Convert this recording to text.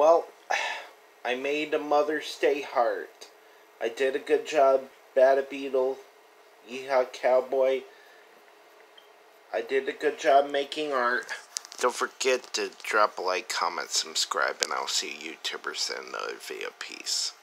Well, I made a Mother's Day heart. I did a good job. Bada Beetle, Yeehaw Cowboy. I did a good job making art. Don't forget to drop a like, comment, subscribe, and I'll see YouTubers in another video. Peace.